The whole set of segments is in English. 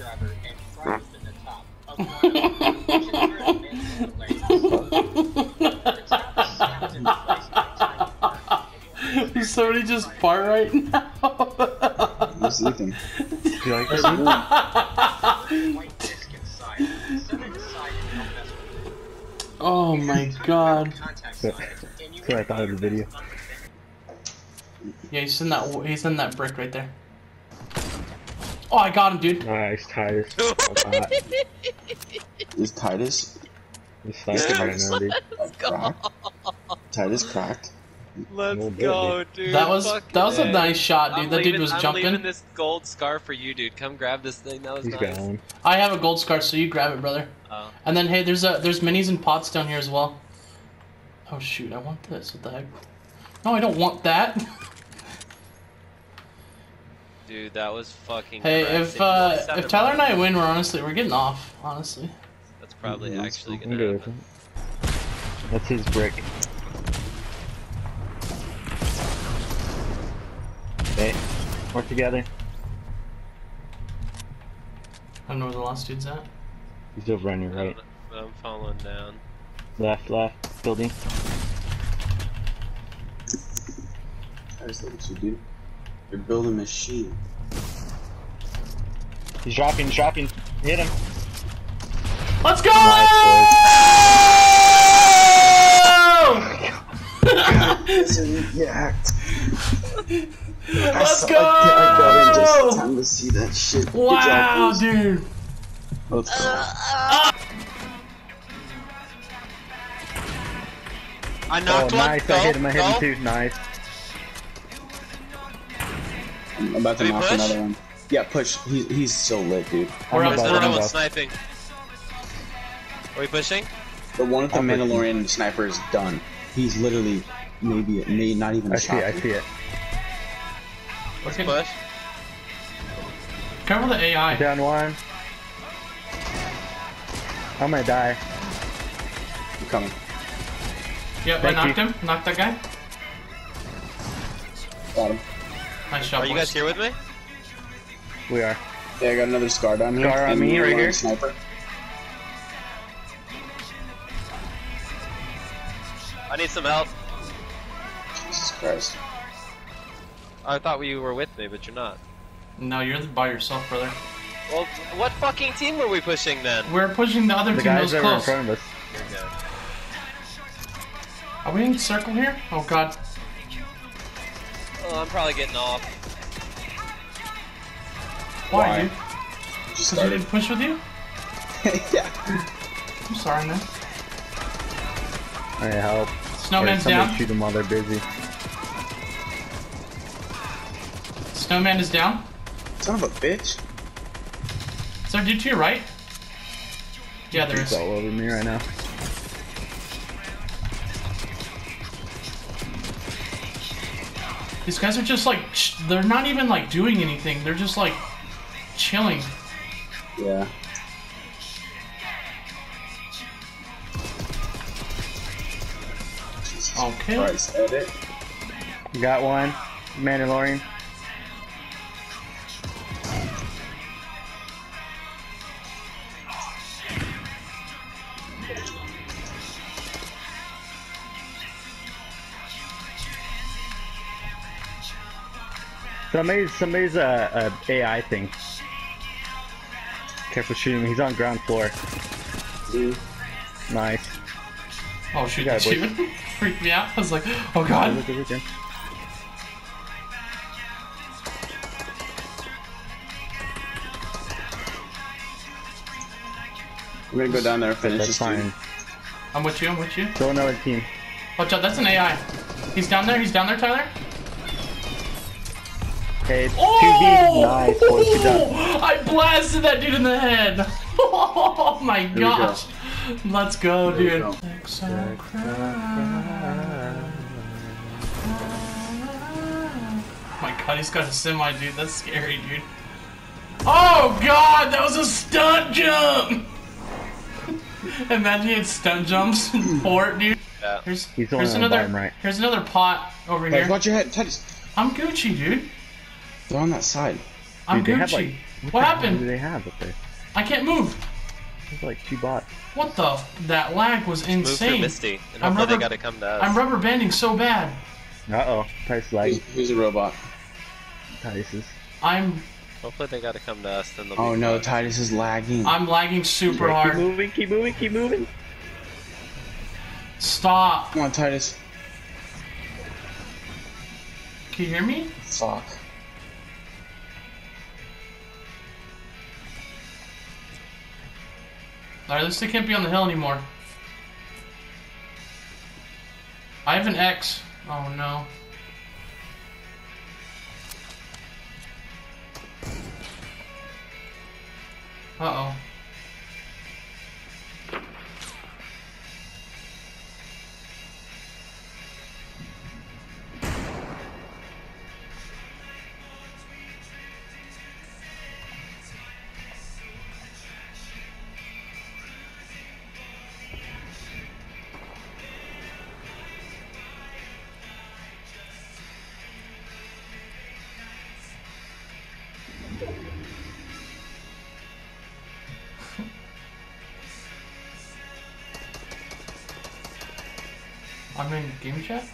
driver and thrived in the top. of one of Somebody just fart right now. Who's Ethan? Do you like this? White disc inside. Set it aside and don't mess with it. oh my god. So- side, and oh you That's what I thought of the video. Yeah, he's in that. He's in that brick right there. Oh, I got him, dude. Nice, Titus. Is Titus He's sniping right now, dude. cracked? Titus cracked? Let's Little bit, go, dude. That was Fuck that was a nice shot, dude. I'm that dude leaving- was I'm jumping. leaving this gold scar for you, dude. Come grab this thing. That was He's nice. gone. I have a gold scar, so you grab it, brother. Oh. And then hey, there's a there's minis and pots down here as well. Oh shoot, I want this. What the heck? No, I don't want that. Dude, that was fucking. Hey, crazy. if uh, if Tyler and. I win, we're honestly we're getting off. Honestly. that's probably Mhm. actually gonna good happen. it. That's his brick. Okay, work together. I don't know where the last dude's at. He's over on your right. But I'm falling down. Left, left, building. I just look at you, dude. You're building a machine. He's dropping, he's dropping. Hit him. Let's go! yeah. Let's I got in just in go! time to see that shit. Wow, job, dude. Let's go. I Oh, knocked one. nice. Go, I hit him, I hit go. him too. Nice. I'm about to Did knock push? another one. Yeah, push. He's he's so lit, dude. We're I'm up There's above, another one sniping. Are we pushing? The one with the I'm. Mandalorian and sniper is done. He's literally maybe may not even I a see shot. it, I see it. Okay. Push. Cover the AI. Down one. I'm gonna die. I'm coming. Yep, I knocked you. him. Knocked that guy. Got him. Nice shot. Are you boys. guys here with me? We are. Yeah, I got another scar down here. Scar on and me, right here. Sniper. I need some help. Jesus Christ. I thought you were with me, but you're not. No, you're by yourself, brother. Well, what fucking team were we pushing then? We're pushing the other The team that guys was that were in close. front of us. Are we in circle here? Oh god. Oh, I'm probably getting off. Why, Why? dude? Just Because we started. didn't push with you? yeah. I'm sorry, man. I need help. Snowman's or somebody down. shoot them while they're busy. Snowman is down. Son of a bitch. Is there a dude to your right? Yeah, there He's is. all over me right now. These guys are just like, they're not even like doing anything. They're just like chilling. Yeah. Okay. Christ, edit. Got one. Mandalorian. Somebody's somebody's a, a AI thing. Careful shooting. He's on ground floor. Dude. Nice. Oh shoot, Yeah, that shoot freaked me out. I was like, oh god. Look, look, look. We're gonna go down there and finish That's this fine. dude. I'm with you, I'm with you. Kill another team. Watch out, that's an AI. He's down there, he's down there, Tyler. Okay, it's Oh! Nice, boys. Good job. I blasted that dude in the head. Oh my we gosh. Let's go, we dude. go. My god, he's got a semi, dude. That's scary, dude. Oh god, that was a stunt jump! Imagine he had stunt jumps in Fort, dude. Yeah. Here's, here's one on the another right. here's another pot over Guys, here. watch your head. Titus. I'm Gucci, dude. They're on that side. I'm Dude, they Gucci. have like What the hell happened? Do they have up there? I can't move. There's like two bots. What the? That lag was Move through insane. Misty, and I'm hopefully they rubber- gotta come to us. I'm rubber banding so bad. Uh oh. Tice Who's, lag. who's a robot? Tices. I'm Hopefully they gotta come to us, then they'll Oh be no, fine. Titus is lagging. I'm lagging super Keep hard. Keep moving, keep moving, keep moving. Stop. Come on, Titus. Can you hear me? Fuck. Alright, this thing can't be on the hill anymore. I have an X. Oh no. Uh oh. I'm in game chat?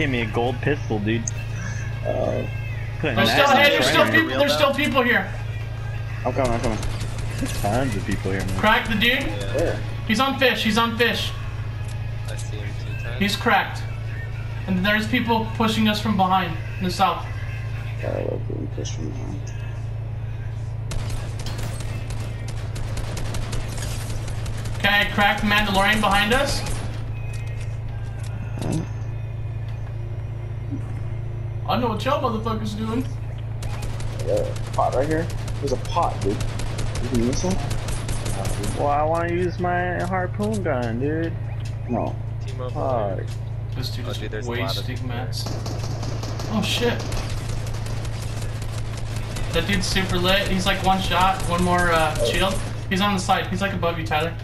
Give me a gold pistol, dude. Uh, There's still, hey, there's still people, there's still people here. I'm coming, I'm coming. There's tons of people here, man. Crack the dude. Where? He's on fish, he's on fish. I see him two times. He's cracked. And there's people pushing us from behind in the south. God, I love being pushed from behind. Okay, cracked Mandalorian behind us. I know what y'all motherfuckers doing. Yeah, pot right here. There's a pot, dude. You can use that? Well, I want to use my harpoon gun, dude. No. Team up. Fuck. This dude Oh, is dude, there's a lot of wasting people. mats. Oh shit. That dude's super lit. He's like one shot, one more uh, shield. He's on the side. He's like above you, Tyler.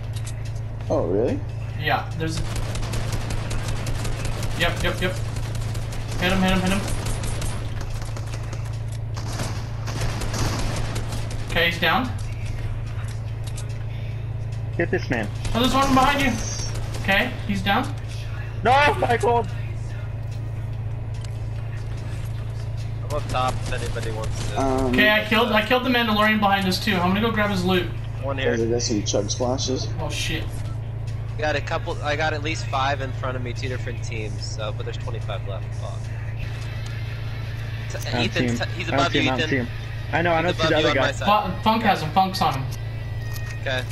Oh, really? Yeah, there's. Yep, yep, yep. Hit him, hit him, hit him. Okay, he's down. Get this man. Oh, there's one behind you. Okay, he's down. No, my gold. I'm up top if anybody wants to. Um, Okay, I killed I killed the Mandalorian behind us too. I'm gonna go grab his loot. One Guys, I here. got some chug splashes. Oh shit. Got a couple. I got at least five in front of me, two different teams. So, but there's 25 left. Fuck. T- I Ethan, he's I don't above you, him. I don't see Ethan. Him. I know. I know. He's See the other on guy. Funk has him. Funk's on him. Okay.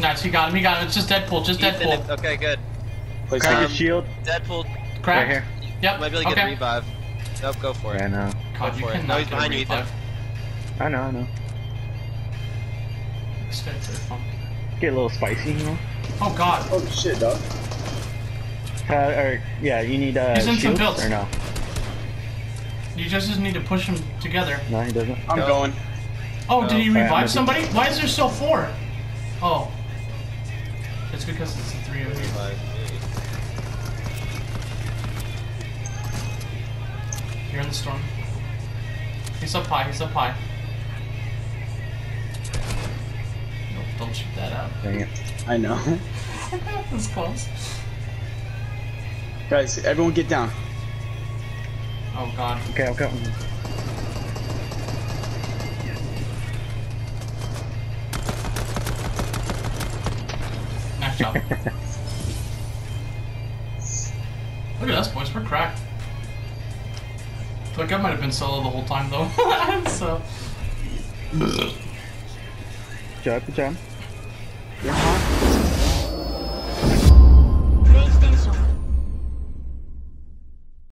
Nice, he got him. He got him. It's just Deadpool. Just Ethan, Deadpool. if- okay, good. Place Crack Um, his shield. Deadpool. Cracked. Right here. Yep. Might be able to get a revive. Nope, go for it. I know. God, Go you for it. cannot No, he's behind you, Ethan. I know. I know. This guy's. Get a little spicy, you know. Oh god. Oh, shit, dog. Uh, or yeah, you need uh, He's in some shields or no? You just just need to push them together. No, he doesn't. I'm Go. going. Oh, did he revive with somebody? Why is there still four? Oh. It's because it's the three of you. Revive me. You're in the storm. He's up high, he's up high. Nope, don't shoot that out. Dang it. I know. That's close. Guys, everyone get down. Oh god. Okay, okay. Nice job. Look at us, boys. We're cracked. Look, I might have been solo the whole time, though. so. Good job, good job. You're hot.